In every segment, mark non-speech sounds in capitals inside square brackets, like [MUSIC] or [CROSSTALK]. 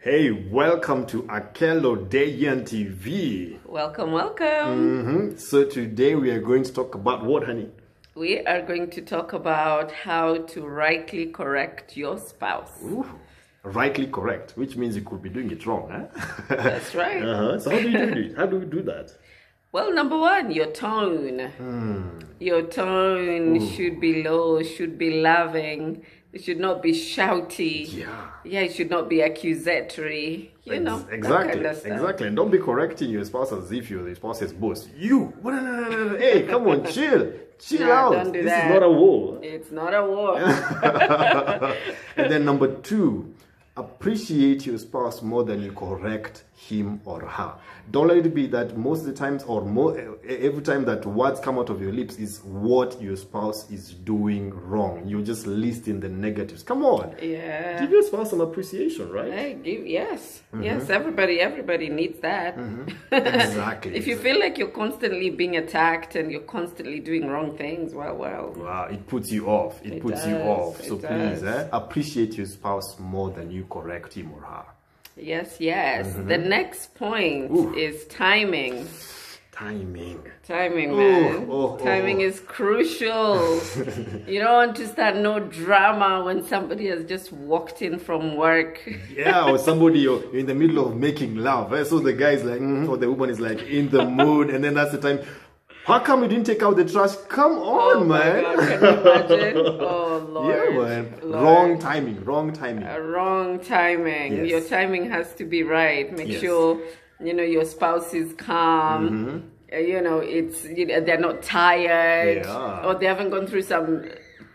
Hey, welcome to Akello Dayan TV. Welcome, welcome. hmm So today we are going to talk about what, honey? We are going to talk about how to rightly correct your spouse. Ooh, rightly correct, which means you could be doing it wrong, huh? That's right. [LAUGHS] uh-huh. So how do you do it? How do we do that? Well, number one, your tone. Your tone should be low, should be loving. It should not be shouty. Yeah. Yeah, it should not be accusatory. You know, that exactly, kind of exactly. And don't be correcting your spouse as if you're the spouse's boss. You? No, no, no, no. Hey, come on, [LAUGHS] chill, chill Nah, out. do this that. is not a war. It's not a war. [LAUGHS] and then number two, appreciate your spouse more than you correct him or her. Don't let it be that most of the times or more, every time that words come out of your lips is what your spouse is doing wrong. You're just listing the negatives. Come on. yeah. Give your spouse some appreciation, right? Hey, give, yes, yes, everybody, everybody needs that. [LAUGHS] Exactly. if you feel like you're constantly being attacked and you're constantly doing wrong things, well, well, Wow, it puts you off. It, It puts you does, off. it So please, eh, appreciate your spouse more than you correct him or her. yes, yes. The next point Ooh. is timing. Timing. Timing, Oh, man. oh, timing oh. is crucial. [LAUGHS] you don't want to start no drama when somebody has just walked in from work. [LAUGHS] Yeah, or somebody you're in the middle of making love. eh, So the guy is like, mm, or the woman is like in the mood, and then that's the time. How come you didn't take out the trash? Come on, oh man. God, can you [LAUGHS] imagine? Oh, Lord. yeah, man. Lord. Wrong timing. Wrong timing. Uh, wrong timing. Yes. Your timing has to be right. Make Yes. sure you know your spouse is calm. Mm-hmm. Uh, you know, it's you know, they're not tired Yeah. or they haven't gone through some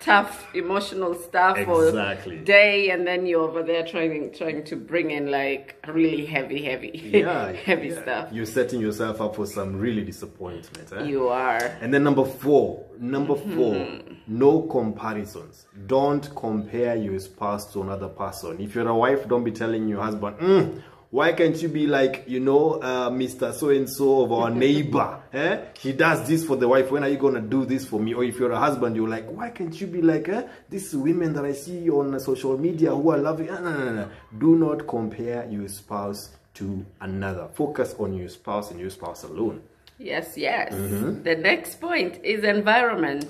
tough emotional stuff Exactly. or day, and then you're over there trying trying to bring in like really heavy, heavy, Yeah, [LAUGHS] heavy yeah. stuff. You're setting yourself up for some really disappointment. Eh? You are. And then number four, number Mm-hmm. four, no comparisons. Don't compare your spouse to another person. If you're a wife, don't be telling your husband, "Mm, why can't you be like, you know, uh, Mr. So and so of our [LAUGHS] neighbor? Eh? He does this for the wife. When are you gonna do this for me? Or if you're a husband, you're like, why can't you be like, eh? These women that I see on social media who are loving. No, no, no, no. Do not compare your spouse to another. Focus on your spouse and your spouse alone. Yes, yes. Mm-hmm. The next point is environment.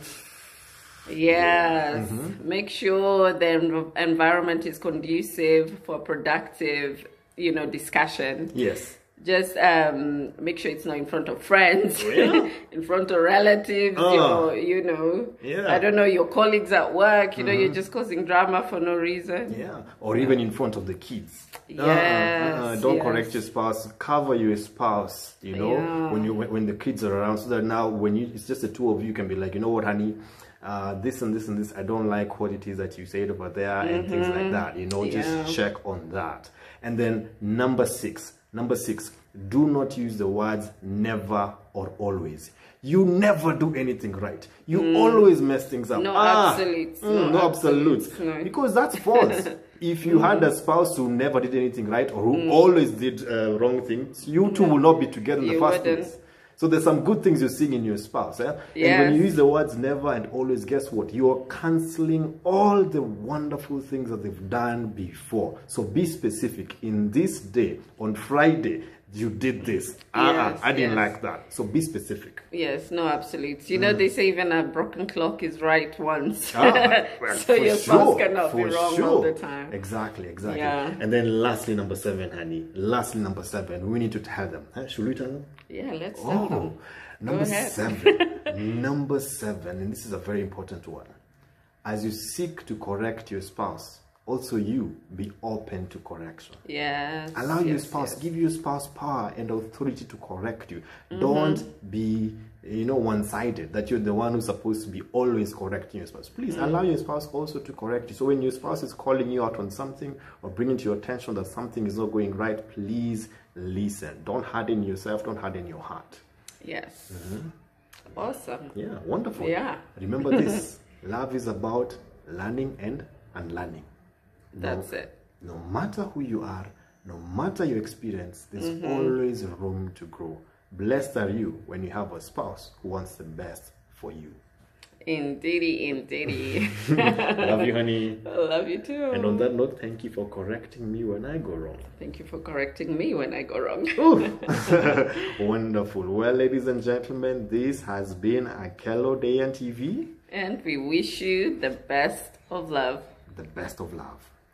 Yes. Mm-hmm. Make sure the environment is conducive for productive, you know, discussion. Yes. Just um, make sure it's not in front of friends, Yeah. [LAUGHS] in front of relatives, Ah. your, you know, Yeah. Mm-hmm. I don't know, your colleagues at work, you know, you're just causing drama for no reason. Yeah, or even in front of the kids. Uh, uh, uh, Yes, don't yes. correct your spouse. Cover your spouse. You know, Yeah. when you when, when the kids are around, so that now when you it's just the two of you, can be like, you know what, honey, uh, this and this and this. I don't like what it is that you said over there and things like that. You know, Mm-hmm. Yeah. just check on that. And then number six, number six, do not use the words never or always. You never do anything right. You always mess things up. Mm. No Ah, absolutes. mm, No absolutes. absolutes, no. Because that's false. [LAUGHS] if you had a spouse who never did anything right or who Mm. always did uh, wrong things, you two will not be together in the first wouldn't. place. So there's some good things you're seeing in your spouse. Eh? And when you use the words never and always, guess what? You're canceling all the wonderful things that they've done before. So be specific. In this day, on Friday, you did this. Ah, ah, Yes, I didn't yes. like that. So be specific. Yes, no absolutes. You know, they say even a broken clock is right once. Mm. Ah, well, [LAUGHS] so your spouse sure, cannot be wrong all the time. Exactly, exactly. Yeah. And then lastly, number seven, honey. Lastly, number seven, we need to tell them. Huh? Should we tell them? Yeah, let's tell Oh, number seven. [LAUGHS] number seven, and this is a very important one. As you seek to correct your spouse, also you be open to correction. Yes. Allow your spouse, yes. give your spouse power and authority to correct you. Mm-hmm. Don't be, you know, one-sided. That you're the one who's supposed to be always correcting your spouse. Please allow Mm. your spouse also to correct you. So when your spouse is calling you out on something or bringing to your attention that something is not going right, please listen. Don't harden yourself. Don't harden your heart. Yes. Awesome. Yeah, wonderful. Yeah. Remember this: [LAUGHS] love is about learning and unlearning. No- That's it. No matter who you are, no matter your experience, there's Mm-hmm. always room to grow. Blessed are you when you have a spouse who wants the best for you. Indeedy, indeedy. [LAUGHS] [LAUGHS] Love you, honey. I love you too. And on that note, thank you for correcting me when I go wrong. Thank you for correcting me when I go wrong. [LAUGHS] Wonderful. Well, ladies and gentlemen, this has been Akello Dayan TV. And we wish you the best of love. The best of love.